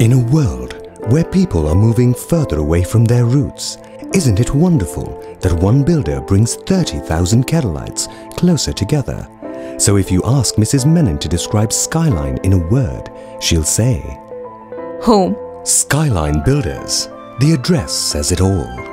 In a world where people are moving further away from their roots, isn't it wonderful that one builder brings 30,000 Keralites closer together? So if you ask Mrs. Menon to describe Skyline in a word, she'll say, Home. Skyline Builders. The address says it all.